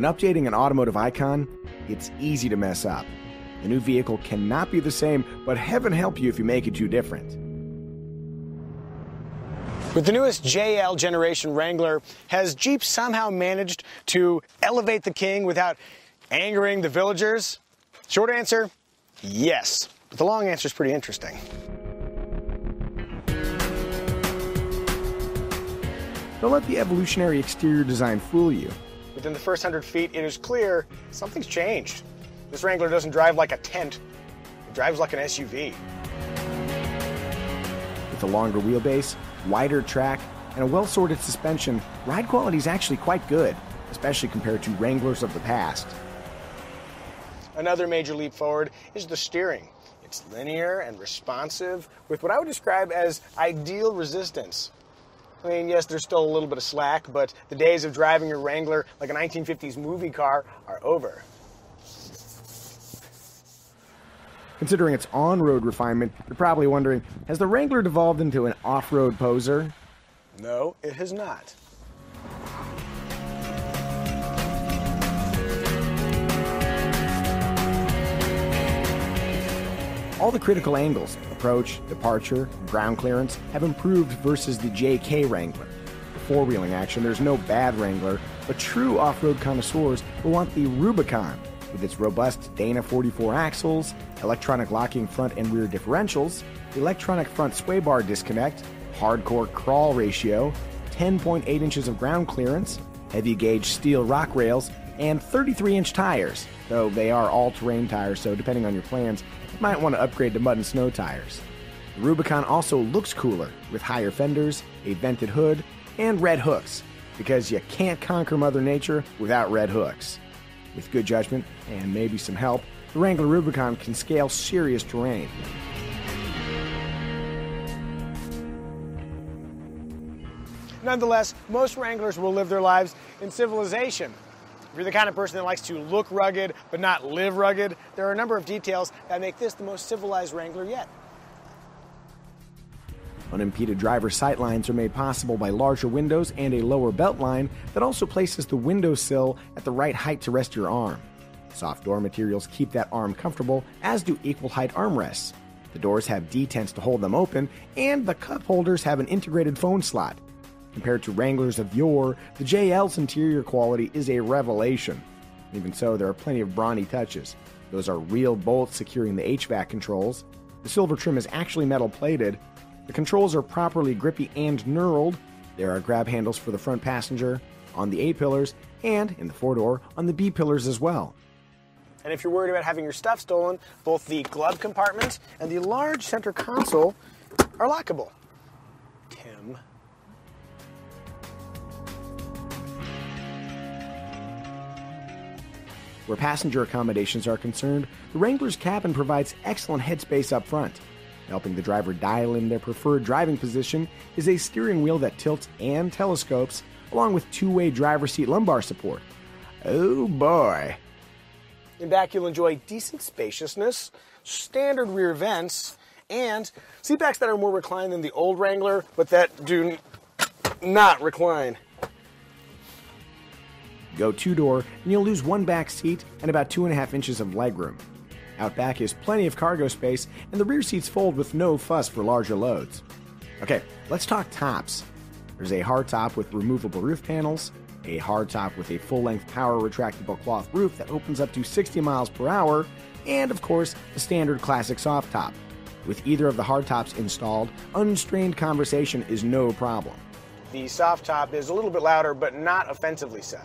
When updating an automotive icon, it's easy to mess up. The new vehicle cannot be the same, but heaven help you if you make it too different. With the newest JL generation Wrangler, has Jeep somehow managed to elevate the king without angering the villagers? Short answer, yes. But the long answer is pretty interesting. Don't let the evolutionary exterior design fool you. Within the first 100 feet, it is clear something's changed. This Wrangler doesn't drive like a tent, it drives like an SUV. With a longer wheelbase, wider track, and a well sorted suspension, ride quality is actually quite good, especially compared to Wranglers of the past. Another major leap forward is the steering. It's linear and responsive with what I would describe as ideal resistance. I mean, yes, there's still a little bit of slack, but the days of driving your Wrangler like a 1950s movie car are over. Considering its on road refinement, you're probably wondering has the Wrangler devolved into an off road poser? No, it has not. All the critical angles, approach, departure, ground clearance, have improved versus the JK Wrangler. For four wheeling action, there's no bad Wrangler, but true off road connoisseurs will want the Rubicon. With its robust Dana 44 axles, electronic locking front and rear differentials, electronic front sway bar disconnect, hardcore crawl ratio, 10.8 inches of ground clearance, heavy gauge steel rock rails, and 33 inch tires, though they are all terrain tires, so depending on your plans, you might want to upgrade to mud and snow tires. The Rubicon also looks cooler, with higher fenders, a vented hood, and red hooks, because you can't conquer Mother Nature without red hooks. With good judgment and maybe some help, the Wrangler Rubicon can scale serious terrain. Nonetheless, most Wranglers will live their lives in civilization. If you're the kind of person that likes to look rugged but not live rugged, there are a number of details that make this the most civilized Wrangler yet. Unimpeded driver sightlines are made possible by larger windows and a lower belt line that also places the windowsill at the right height to rest your arm. Soft door materials keep that arm comfortable, as do equal height armrests. The doors have detents to hold them open, and the cup holders have an integrated phone slot. Compared to Wranglers of yore, the JL's interior quality is a revelation. Even so, there are plenty of brawny touches. Those are real bolts securing the HVAC controls. The silver trim is actually metal plated. The controls are properly grippy and knurled. There are grab handles for the front passenger, on the A pillars, and in the four door on the B pillars as well. And if you're worried about having your stuff stolen, both the glove compartment and the large center console are lockable. Where passenger accommodations are concerned, the Wrangler's cabin provides excellent headspace up front. Helping the driver dial in their preferred driving position is a steering wheel that tilts and telescopes, along with two way driver seat lumbar support. Oh boy! In back, you'll enjoy decent spaciousness, standard rear vents, and seatbacks that are more reclined than the old Wrangler, but that do not recline. Go two door, and you'll lose one back seat and about two and a half inches of legroom. Out back is plenty of cargo space, and the rear seats fold with no fuss for larger loads. Okay, let's talk tops. There's a hardtop with removable roof panels, a hardtop with a full length power retractable cloth roof that opens up to 60 miles per hour, and of course, the standard classic soft top. With either of the hardtops installed, unstrained conversation is no problem. The soft top is a little bit louder, but not offensively so.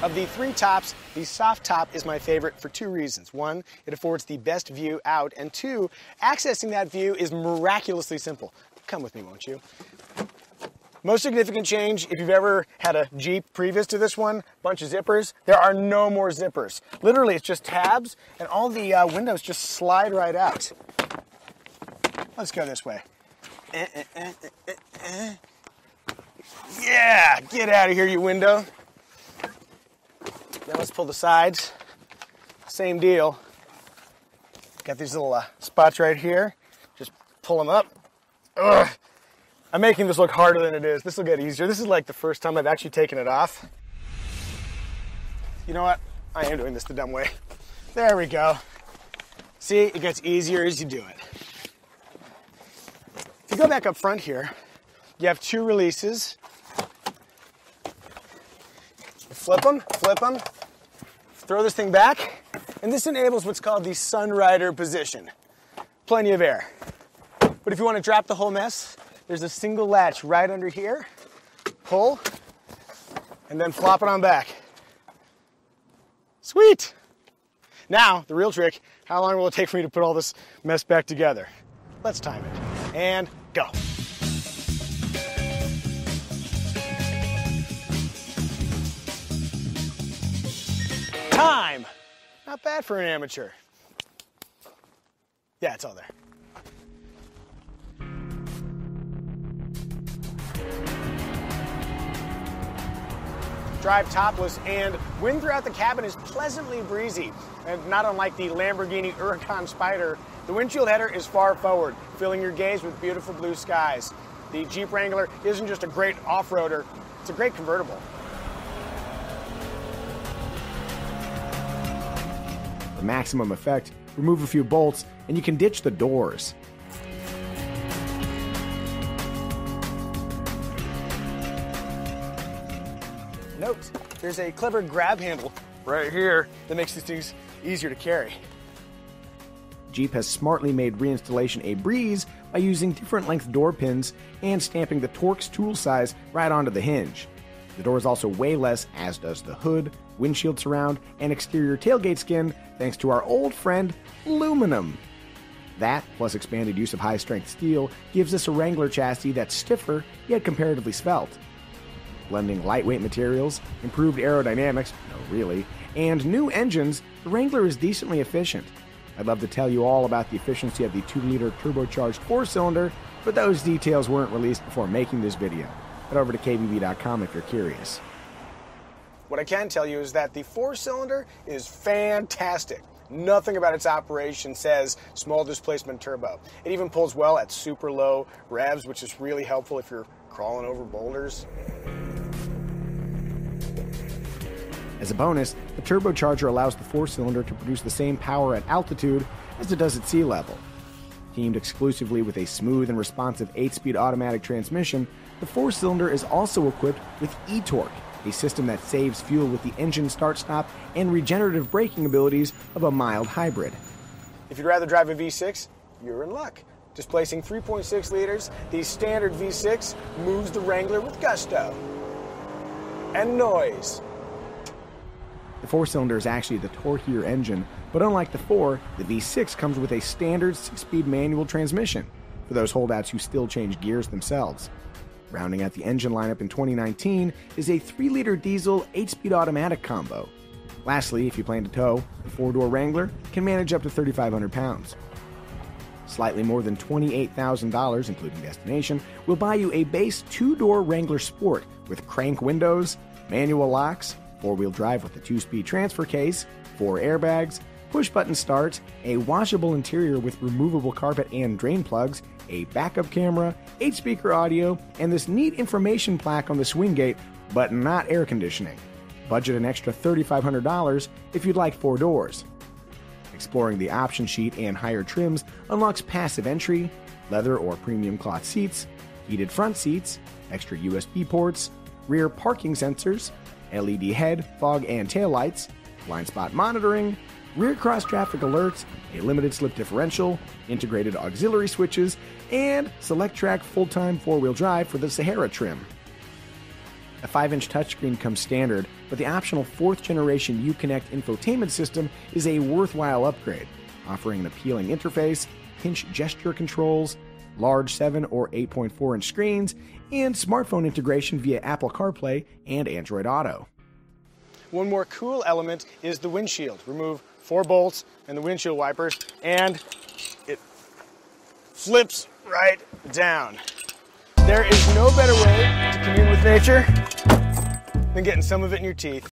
Of the three tops, the soft top is my favorite for two reasons. One, it affords the best view out, and two, accessing that view is miraculously simple. Come with me, won't you? Most significant change, if you've ever had a Jeep previous to this one, bunch of zippers, there are no more zippers. Literally, it's just tabs, and all the uh, windows just slide right out. Let's go this way. Eh, eh, eh, yeah, get out of here, you window. Now let's pull the sides. Same deal. Got these little uh, spots right here. Just pull them up. Ugh. I'm making this look harder than it is. This will get easier. This is like the first time I've actually taken it off. You know what? I am doing this the dumb way. There we go. See, it gets easier as you do it. If you go back up front here, you have two releases. Flip them, flip them, throw this thing back, and this enables what's called the Sunrider position. Plenty of air. But if you want to drop the whole mess, there's a single latch right under here. Pull, and then flop it on back. Sweet. Now, the real trick, how long will it take for me to put all this mess back together? Let's time it. And go. Time. Not bad for an amateur. Yeah, it's all there. drive topless, and wind throughout the cabin is pleasantly breezy. And not unlike the Lamborghini Huracan Spyder, the windshield header is far forward, filling your gaze with beautiful blue skies. The Jeep Wrangler isn't just a great off-roader, it's a great convertible. For maximum effect, remove a few bolts, and you can ditch the doors. Note, there's a clever grab handle right here that makes these things easier to carry. Jeep has smartly made reinstallation a breeze by using different length door pins and stamping the Torx tool size right onto the hinge. The door is also way less, as does the hood, windshield surround, and exterior tailgate skin, thanks to our old friend, aluminum. That, plus expanded use of high strength steel, gives us a Wrangler chassis that's stiffer yet comparatively svelte blending lightweight materials, improved aerodynamics, no really, and new engines, the Wrangler is decently efficient. I'd love to tell you all about the efficiency of the 2 liter turbocharged 4 cylinder, but those details weren't released before making this video. Head over to KBB.com if you're curious. What I can tell you is that the 4 cylinder is fantastic. Nothing about its operation says small displacement turbo. It even pulls well at super low revs, which is really helpful if you're crawling over boulders. As a bonus, the turbocharger allows the four cylinder to produce the same power at altitude as it does at sea level. Teamed exclusively with a smooth and responsive 8 speed automatic transmission, the four cylinder is also equipped with e torque, a system that saves fuel with the engine start stop and regenerative braking abilities of a mild hybrid. If you'd rather drive a V6, you're in luck. Displacing 3.6 liters, the standard V6 moves the Wrangler with gusto. And noise. The four cylinder is actually the torquier engine, but unlike the four, the V6 comes with a standard six speed manual transmission for those holdouts who still change gears themselves. Rounding out the engine lineup in 2019 is a 3 liter diesel 8 speed automatic combo. Lastly, if you plan to tow, the four door Wrangler can manage up to 3,500 pounds. Slightly more than $28,000, including destination, will buy you a base two door Wrangler Sport with crank windows, manual locks, four wheel drive with a two speed transfer case, four airbags, push button start, a washable interior with removable carpet and drain plugs, a backup camera, 8 speaker audio, and this neat information plaque on the swing gate, but not air conditioning. Budget an extra $3,500 if you'd like four doors. Exploring the option sheet and higher trims unlocks passive entry, leather or premium cloth seats, heated front seats, extra USB ports, rear parking sensors, LED head, fog, and tail lights, blind spot monitoring, rear cross traffic alerts, a limited slip differential, integrated auxiliary switches, and Selec-Trac full time four wheel drive for the Sahara trim. A 5 inch touchscreen comes standard, but the optional fourth generation Uconnect infotainment system is a worthwhile upgrade, offering an appealing interface, pinch gesture controls, large 7 or 8.4 inch screens, and smartphone integration via Apple CarPlay and Android Auto. One more cool element is the windshield. Remove four bolts and the windshield wipers, and it flips right down. There is no better way to commune with nature than getting some of it in your teeth.